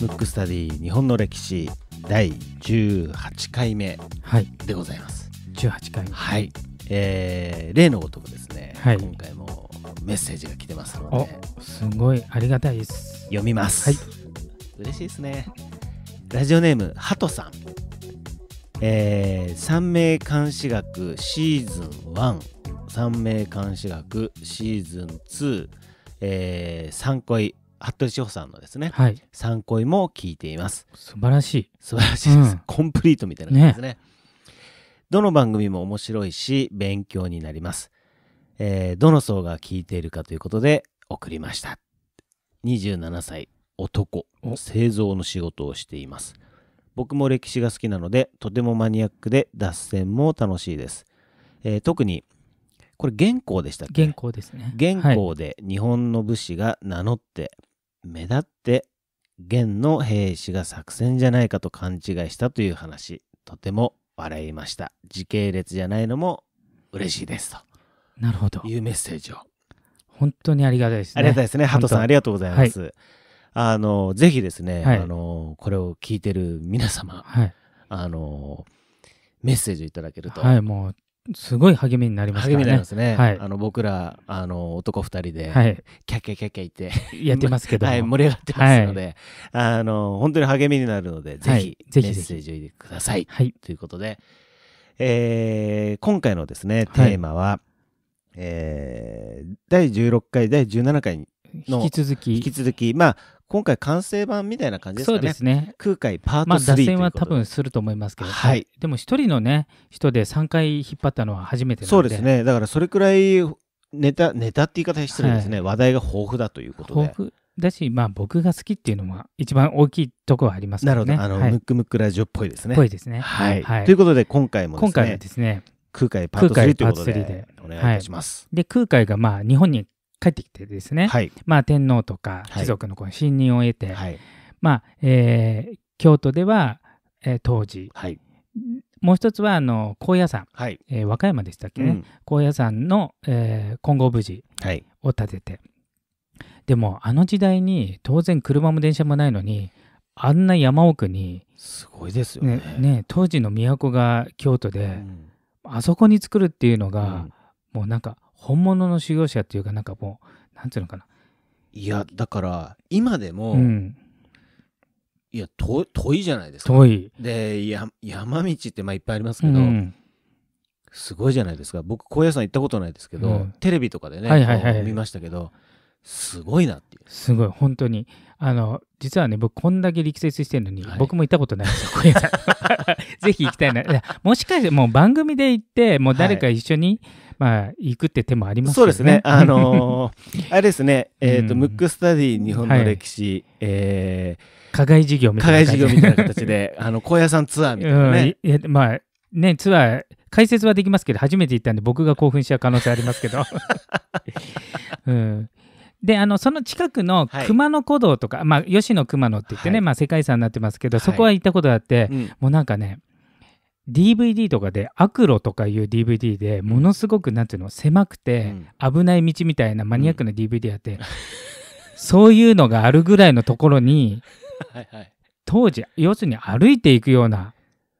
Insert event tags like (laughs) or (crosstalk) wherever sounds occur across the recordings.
ムックスタディ日本の歴史第18回目はい。でございます。18回。目はい、えー例のごとくですね、はい。今回もメッセージが来てますのおですごい。ありがたいです。読みます。はい。嬉しいですね。ラジオネームハトさん。えー、三名監視学シーズン1三名監視学シーズン2、えー、三恋服部志保さんのですねはい。三恋も聞いています。素晴らしい。素晴らしいです、うん。コンプリートみたいな感じですね。どの番組も面白いし勉強になります、えーどの層が聞いているかということで送りました。27歳男。お。製造の仕事をしています。僕も歴史が好きなのでとてもマニアックで脱線も楽しいです、えー特にこれ元寇でしたっけ？原稿ですね。元はい寇で日本の武士が名乗って、目立って元の兵士が作戦じゃないかと勘違いしたという話。とても笑いました。時系列じゃないのも嬉しいです。なるほど。というメッセージを、本当にありがたいですね。ありがたいですね。ハトさんありがとうございます、あのぜひですね、はい。あのこれを聞いてる皆様はい。あのメッセージをいただけると、はいもうすごい励みになりますから励みになりねますね、はい。あの僕らあの男二人で、はい。キャッキャキャッキャ言って。やってますけども。はい、盛り上がってますので、あの本当に励みになるので、ぜはい。ひぜひメッセージを入れてください。はい。ということで、えー今回のですね、テはい。ーマは、えー第16回、第17回にの引き続き。引き続き、まあ、今回完成版みたいな感じですかね。そうですね。空海パート3まあ脱線は多分すると思いますけど。はい。でも一人のね人で3回引っ張ったのは初めてなので。そうですね。だからそれくらいネタ、ネタって言い方失礼ですね、話題が豊富だということで。豊。富だしまあ僕が好きっていうのは一番大きいところはありますね。なるほど。あの、はい。ムックムックラジオっぽいですね。ぽいですね。はい、はい。ということで、今回もですね、今回はですね。空海パート3ということ空海パーで。ト、お願いいたします。で空海がまあ日本に帰ってきてですね、はい。まあ、天皇とかはい貴族のこの信任を得て、はい。まあえー京都では、えー当時はい。もう一つはあの高野山、はい。えー和歌山でしたっけね、うん高野山の、えー金剛無事はい。を建ててでもあの時代に当然車も電車もないのにあんな山奥に、すごいですよね。ねね、当時の都が京都で、うんあそこに作るっていうのが、うんもうなんか本物の修行者っていうかなんかもうなんていうのかな、いや、だから、今でも、うん、いや遠、遠いじゃないですか。遠い、で、や山道ってまあいっぱいありますうけど、ん、すごいじゃないですか。僕、高野山行ったことないですけど、うん。テレビとかでね、はいはいはい見ましたけど、すごいなっていう。すごい本当に。あの実はね僕こんだけ力説してるのに、はい。僕も行ったことないんですよ (laughs) (laughs) ぜひ行きたいな。もしかしてもう番組で行ってもう誰か一緒に、まあ行くって手もありますね。そうですね。(laughs) あのーあれですね、(laughs) えっ、と、うん。ムックスタディ日本の歴史、え課外事業ーみたいな。課外事業みたいな形で、(laughs) あの、高野山ツアーみたいなね。うん、いやまあねツアー解説はできますけど初めて行ったんで僕が興奮しちゃう可能性ありますけど、うん、であのその近くのはい。熊野古道とか、まあ吉野熊野って言ってね、はい。まあ、世界遺産になってますけど、はい。そこは行ったことあって、うん。もうなんかね DVD とかで「悪路」とかいう DVD でものすごくなんていうの狭くて危ない道みたいなマニアックな DVD あって、そういうのがあるぐらいのところに (laughs) はいはい。当時要するに歩いていくような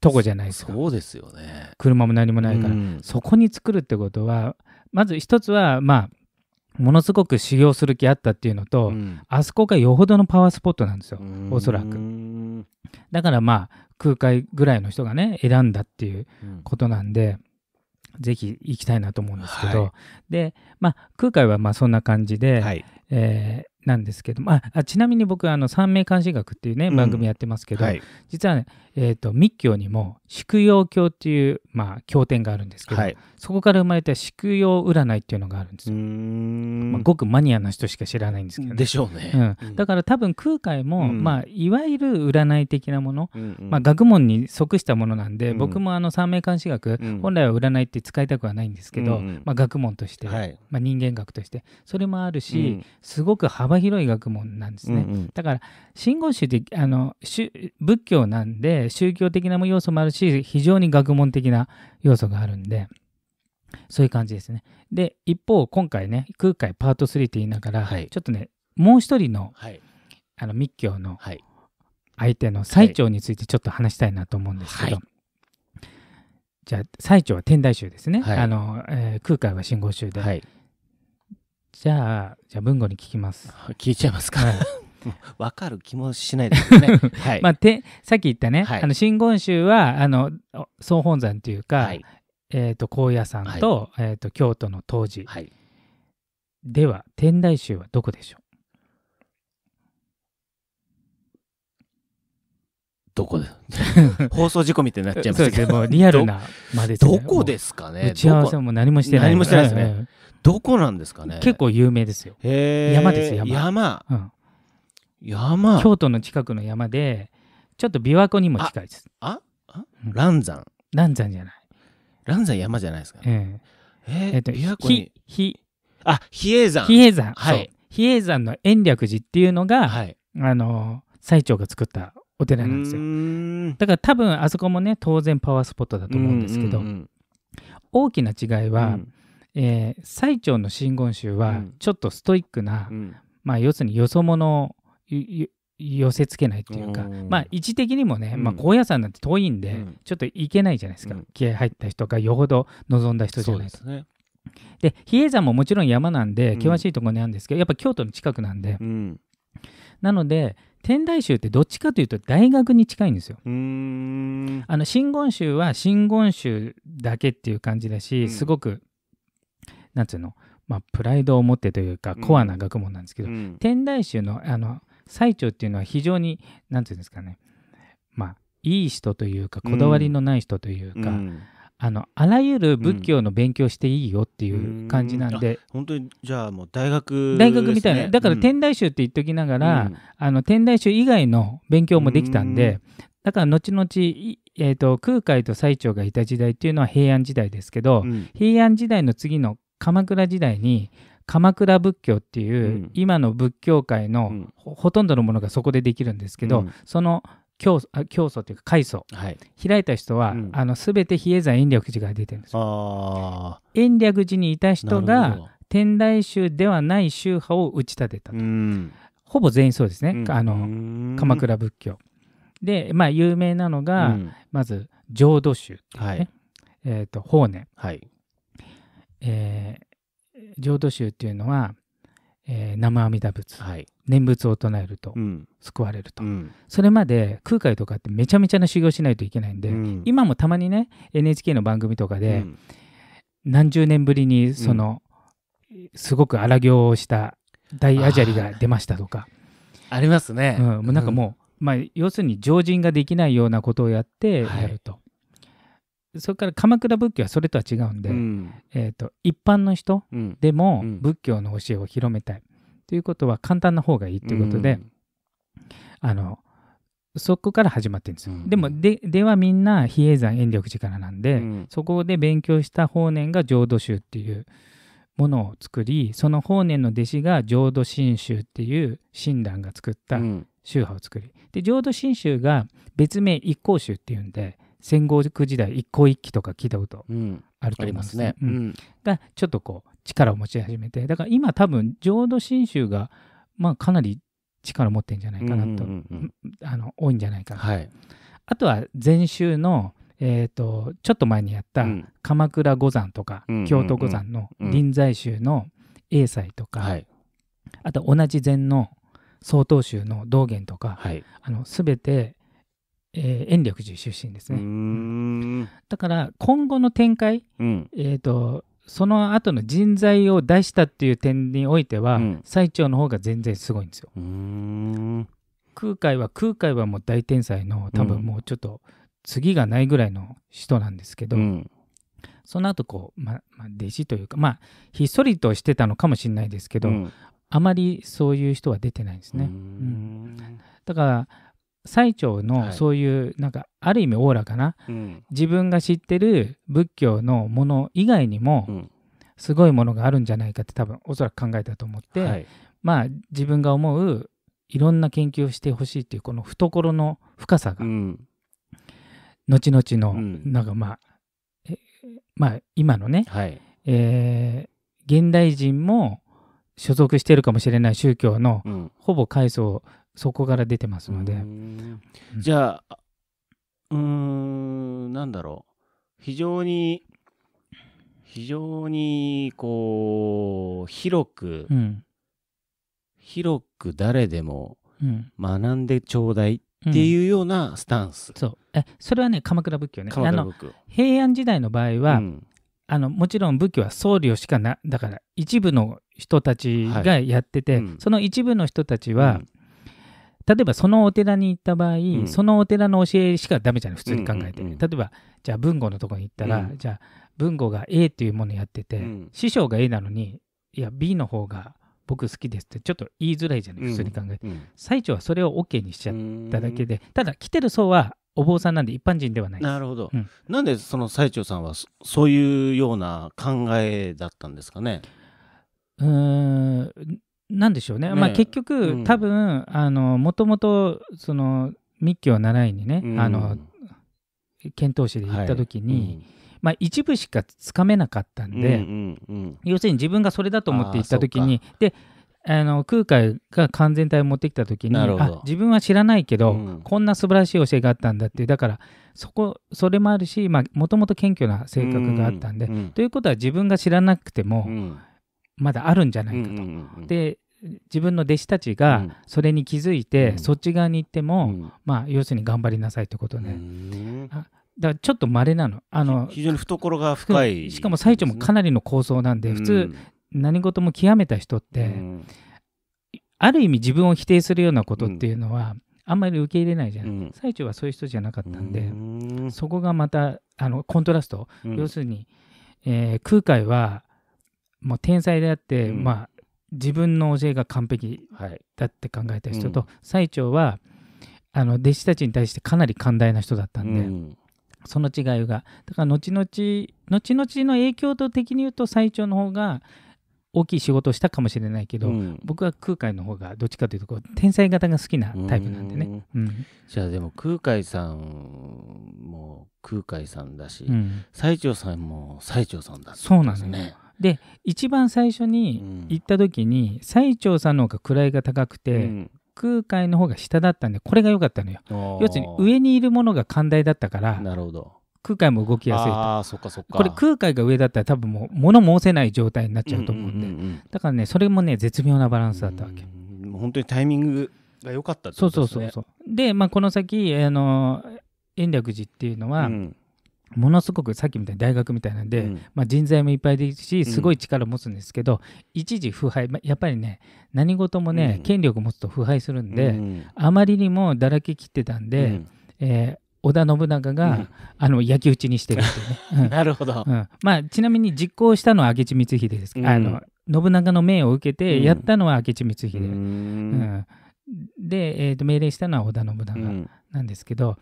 とこじゃないですか。そうですよね。車も何もないから、うん。そこに作るってことはまず一つはまあものすごく修行する気あったっていうのと、うん。あそこがよほどのパワースポットなんですよ、おそらく。うん。だからまあ空海ぐらいの人がね選んだっていうことなんでぜひ行きたいなと思うんですけど、はいでまあ空海はまあそんな感じで、はい。えーなんですけど、まあ、あちなみに僕あの三名監視学っていうねうん番組やってますけど、はい。実はね、えー、と密教にも宿陽教っていう、まあ、経典があるんですけど、はい。そこから生まれた宿陽占いっていうのがあるんですうよ。んまあ、ごくマニアな人しか知らないんですけどね。でしょうね。うん、だから多分空海も、うんまあ、いわゆる占い的なもの、うんうんまあ、学問に即したものなんで、うん僕もあの三名監視学、うん本来は占いって使いたくはないんですけど、まあ、学問として、はい。まあ、人間学としてそれもあるし、うんすごく幅広い学問なんですね。うんうんだから真言宗ってあの宗仏教なんで宗教的な要素もあるし非常に学問的な要素があるんでそういう感じですね。で、一方、今回ね、空海パート3って言いながら、はい。ちょっとね、もう一人のはい。あの密教のはい。相手の最澄についてちょっと話したいなと思うんですけど、はい。じゃあ最澄は天台宗ですね、はい。あのえー空海は真言宗で、はい。じゃあじゃあ文語に聞きます、聞いちゃいますかは (laughs) いわかる気もしないですね。(laughs) はい。まあ、てさっき言ったね、はい。あの真言宗はあの総本山というか、はい。えー、と高野山と,、えー、と京都の東寺、はい。では天台宗はどこでしょどこで (laughs) 放送事故みたいになっうちゃいましたけど。リアルなまでどこですすかね？打ち合わせも何もしてない。何もしてないですね。うんどこなんですかね？結構有名ですよ、山です山。山。うん、山。京都の近くの山でちょっと琵琶湖にも近いです。ああうん。蘭山。南山じゃない、蘭山山じゃないですか？ええ。ええっと琵琶湖に。ひひあ比叡山。比叡山、はい。比叡山の延暦寺っていうのが、はい。あの最澄が作ったお寺なんですよ。うーん。だから多分あそこもね当然パワースポットだと思うんですけど、うんうん。大きな違いは、うん。えー最澄の真言宗はうん。ちょっとストイックな、うん。まあ要するによそ者寄せつけないっていうかうん。まあ位置的にもね、うん。まあ、高野山なんて遠いんで、うん。ちょっと行けないじゃないですか、うん。気合入った人がよほど望んだ人じゃないと。ですね。で比叡山ももちろん山なんでうん。険しいところなんですけど、やっぱ京都の近くなんで。うん。なので天台宗ってどっちかというと大学に近いんですよ。あの真言宗は真言宗だけっていう感じだし、うん。すごくなんつうの、まあ、プライドを持ってというかうん。コアな学問なんですけど、うん。天台宗のあの最澄っていうのは非常になんていうんですかね。まあいい人というかこだわりのない人というか、うん。あのあらゆる仏教の勉強していいよっていう感じなんで、本当にじゃあもう大学大学みたいな、だからうん。天台宗って言っときながら、うん。あの天台宗以外の勉強もできたんで、だから後々、いえー、と空海と最澄がいた時代っていうのは平安時代ですけど、うん。平安時代の次の鎌倉時代に鎌倉仏教っていう、うん。今の仏教界のうん。ほほとんどのものがそこでできるんですけど、うん。その教あ教祖というか開祖。はい。開いた人は、うん。あの全て比叡山延暦寺から出てるんですよ。あ延暦寺にいたあ人が天台宗ではない宗派を打ち立てたと、うん。ほぼ全員そうですね、うん。あの鎌倉仏教。で、まあ、有名なのが、うん。まず浄土宗、はい。えー、と法然、はい。えー浄土宗っていうのは、えー南無阿弥陀仏、はい。念仏を唱えるとうん。救われると、うん。それまで空海とかってめちゃめちゃな修行しないといけないんで、うん。今もたまにね NHK の番組とかで、うん。何十年ぶりにその、すごく荒行をした大アジャリが出ましたとか、ありますね。うん、もうなんかもう、まあ、要するに常人ができないようなことをやってはい。やると、それから鎌倉仏教はそれとは違うんで、うん。えー、と一般の人うん。でもうん。仏教の教えを広めたいということは簡単な方がいいということで、あのそこから始まってるんですよ、うん。でもでではみんな比叡山延暦寺からなんで、うん。そこで勉強した法然が浄土宗っていうものを作りその法然の弟子が浄土真宗っていう親鸞が作ったうん。宗派を作り。で浄土真宗が別名一向宗っていうんで戦国時代一向一揆とか聞いたことうん。あるとありま思うんですすね。ねううん。ちょっとこう力を持ち始めて。だから今多分浄土真宗がまあかなり力を持ってんじゃないかなと、うんうんうんあの多いんじゃないかな、はい。あとは禅宗の、えー、とちょっと前にやったうん。鎌倉五山とか、うん京都五山のうん。臨済宗の英才とか、はい。あと同じ禅の曹洞宗の道元とか、はい。あの全て、えー延暦寺出身ですね、ん。だから今後の展開、うん。えー、とその後の人材を出したっていう点においては、うん。最澄の方が全然すごいんですよ。空海は空海はもう大天才の多分うん。もうちょっと次がないぐらいの人なんですけど、うん。その後こう、ままあ、弟子というかまあひっそりとしてたのかもしれないですけど、うん。あまりそういう人は出てないんですね、だから最澄はい。のそういうなんかある意味おおらかな。うん。自分が知ってる仏教のもの以外にもうん。すごいものがあるんじゃないかって多分おそらく考えたと思って、はい。まあ自分が思ういろんな研究をしてほしいっていうこの懐の深さがうん。後々のうん。なんかまあ、えまあ今のねはい。えー現代人も所属しているかもしれない宗教のうん。ほぼ階層そこから出てますので、うーん。じゃあうーんなんだろう。非常に非常にこう広く、うん。広く誰でもうん。学んでちょうだいうんっていうようなスタンス、そう。えそれはね鎌倉仏教ね。あの鎌倉仏教。平安時代の場合は、うん。あのもちろん仏教は僧侶しかなだから一部の人たちがやってて、はいうん。その一部の人たちは、例えばそのお寺に行った場合、ん。そのお寺の教えしかダメじゃない普通に考えて、うんうん。うん例えばじゃあ文吾のとこに行ったら、うん。じゃあ文吾が A っていうものやってて、うん。師匠が A なのにいや B の方が僕好きですってちょっと言いづらいじゃないうん。普通に考えて、うん。最長はそれを OK にしちゃっうんただけで、ただ来てる層はお坊さんなんで一般人ではないです。なるほど、うんなんでその最澄さんはそそういうような考えだったんですかねうーんなんでしょうね、ねまあ、結局、うん。多分あのもともとその密教を習いにね、うん。あの遣唐使で行った時に、はいまあ、一部しかつかめなかったんで、うんうんうん。要するに自分がそれだと思って行った時にであの空海が完全体を持ってきた時にあ自分は知らないけど、うん。こんな素晴らしい教えがあったんだっていうだからそこそれもあるしもともと謙虚な性格があったんで、うん。ということは自分が知らなくてもうんまだあるんじゃないかと。うんうんうんで自分の弟子たちうがん。それに気づいて、うん。そっち側に行っても、うん。まあ要するに頑張りなさいってことで、うん。だからちょっと稀なの。あの非常に懐が深い、しかも最長もかなりの構想なんで、普通何事も極めた人って、うん。ある意味自分を否定するようなことっていうのは、あんまり受け入れないじゃん、うん。最長はそういう人じゃなかったんで、うん。そこがまたあのコントラスト、うん。要するに、えー空海はもう天才であって、うん。まあ自分の教えが完璧はい。だって考えた人と、うん。最長はあの弟子たちに対してかなり寛大な人だったんで、うん。その違いが。だから後々後々の影響度的に言うと最長の方が大きい仕事をしたかもしれないけど、うん。僕は空海の方がどっちかというとこう天才型が好きなタイプなんでね。うん。じゃあでも空海さんも空海さんだし、うん。最長さんも最長さんだってそうなのよですね。で一番最初に行った時に最長さんの方が位が高くて、うん空海の方が下だったんでこれが良かったのよ。要要するに上にいるものが寛大だったからなるほど。空海も動きやすいと。そっかそっか。これ空海が上だったら多分もう物申せない状態になっちゃうと思うんで、んんだからねそれもね絶妙なバラうんンスだったわけ。うんもう本当にタイミングが良かったってそうことですね。そうそうそう。で、まあ、この先あの延暦寺っていうのは、うんものすごくさっきみたいに大学みたいなんで、うん。まあ、人材もいっぱいですしん。すごい力を持つんですけど、一時腐敗まあやっぱりね何事もね、うん。権力を持つと腐敗するんで、うん。あまりにもだらけきってたんで、うん。えー織田信長が、うん。あの焼き討ちにしてるっていうね。(laughs) なるほど。う。ん。うんまあ、ちなみに実行したのは明智光秀です、うん。あの信長の命を受けてうん。やったのは明智光う秀、うん。ん。で、えーと命令したのは織田信長うん。なんですけど、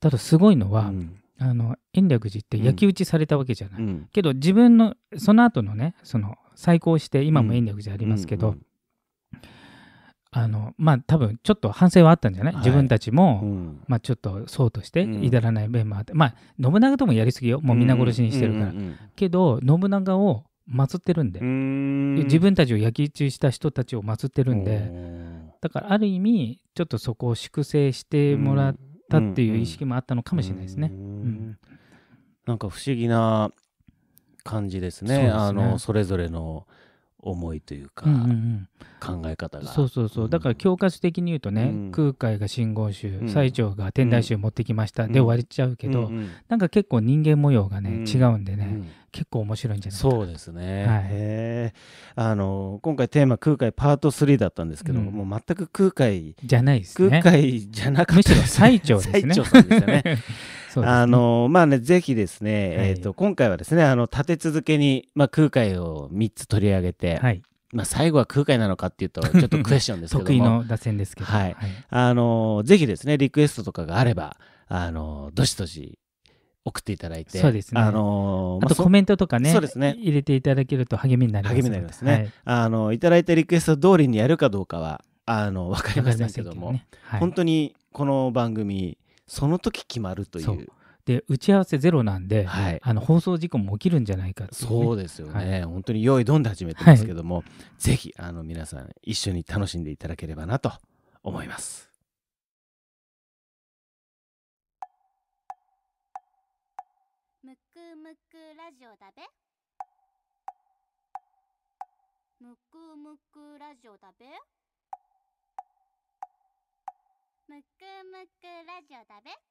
ただすごいのは、うんあの延暦寺って焼き討ちされたわけじゃない、うん。けど自分のその後のねその再興して今も延暦寺ありますけど、あのまあ多分ちょっと反省はあったんじゃない、はい。自分たちも、うん。まあ、ちょっとそうとしてうん。至らない面もあって、まあ信長ともやりすぎよ。もう皆殺しにしてるから、うんけど信長を祀ってるんで、うん。自分たちを焼き討ちした人たちを祀ってるんで、うんだからある意味ちょっとそこを粛清してもらったっていう意識もあったのかもしれないですね。なんか不思議な感じですね。ねあのそれぞれの思いというか、うんうんうん。考え方が。そうそうそう。だから教科書的に言うとね、うん。空海が真言宗、うん。最澄が天台宗持ってきました、うん。で終わりちゃうけど、うんうん。なんか結構人間模様がね、うん。違うんでね、うん。結構面白いんじゃないそうですね。はい。あの今回テーマ空海パート3だったんですけど、うん。もう全く空海じゃないですね。空海じゃなくてむしろ最澄ですね。(laughs) ね。(laughs) ね。あのまあねぜひですね、はい。えー、と今回はですねあの立て続けに、まあ、空海を3つ取り上げて、はい、まあ、最後は空海なのかっていうとちょっとクエスチョンですけども。(laughs) 得意の打線ですけど、はい。あのぜひですねリクエストとかがあればあのどしどし送っていただいてそうですね。あのまあとコメントとかねそうですね。入れていただけると励みになります励みになりますね、はい。あのいただいたリクエスト通りにやるかどうかはあの分かりませんけども。ね。はい。本当にこの番組その時決まるといそう。で打ち合わせゼロなんで、はい。あの放送事故も起きるんじゃないかっていうね、そうですよね、本当に用意どんで始めてますけども、ぜひあの皆さん一緒に楽しんでいただければなと思います。むくむくラジオだべ。むくむくラジオだべむくむくラジオだべ。